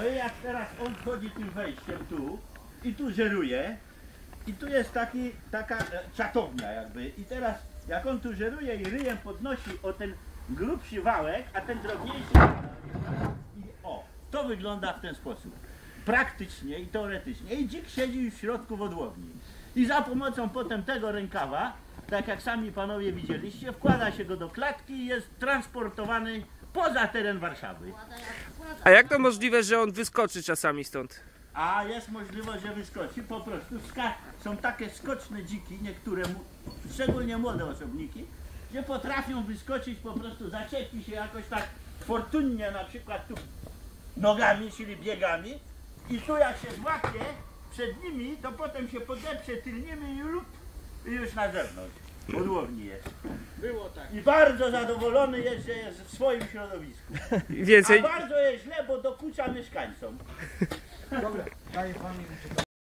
No i jak teraz on wchodzi tym wejściem tu i tu żeruje i tu jest taki, taka e, czatownia jakby i teraz jak on tu żeruje i ryjem podnosi o ten grubszy wałek, a ten drobniejszy i o, to wygląda w ten sposób. Praktycznie i teoretycznie. I dzik siedzi w środku wodłowni. I za pomocą potem tego rękawa, tak jak sami panowie widzieliście, wkłada się go do klatki i jest transportowany poza teren Warszawy. A jak to możliwe, że on wyskoczy czasami stąd? A jest możliwość, że wyskoczy. Po prostu są takie skoczne dziki, niektóre, szczególnie młode osobniki, gdzie potrafią wyskoczyć, po prostu zaczepi się jakoś tak fortunnie, na przykład tu nogami, czyli biegami i tu jak się złapie przed nimi, to potem się podeprze tylnymi i lub już na zewnątrz. Podłowni jest. Było tak. I bardzo zadowolony jest, że jest w swoim środowisku. Więcej, A bardzo jest źle, bo dokucza mieszkańcom. Dobra, daję panu